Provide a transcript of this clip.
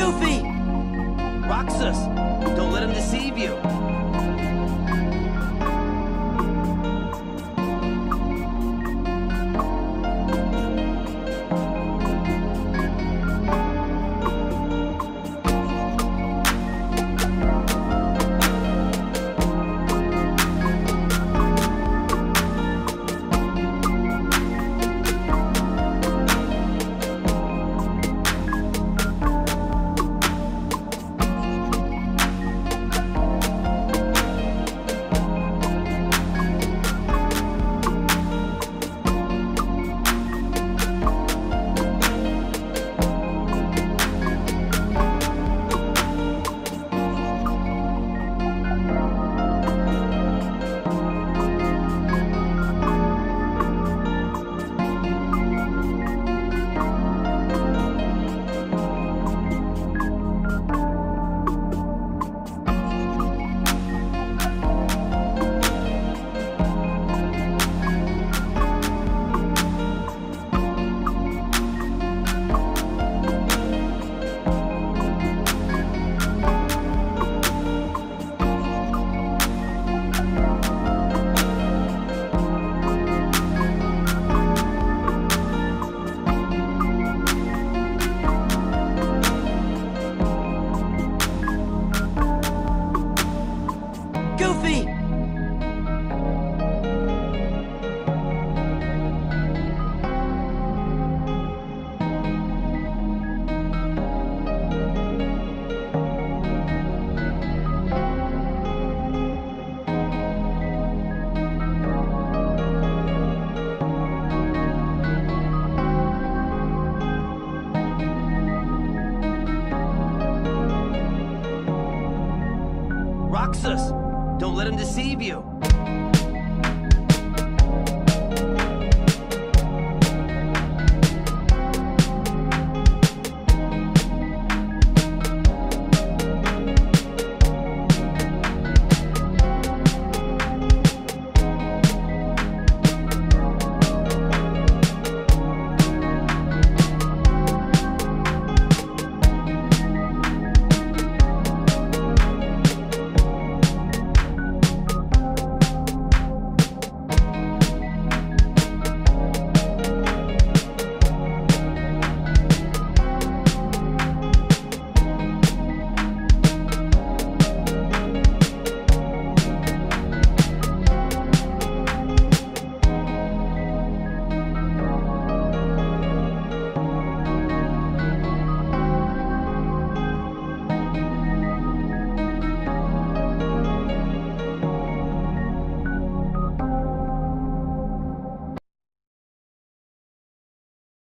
Goofy! Roxas, don't let him deceive you. Roxas. Don't let him deceive you.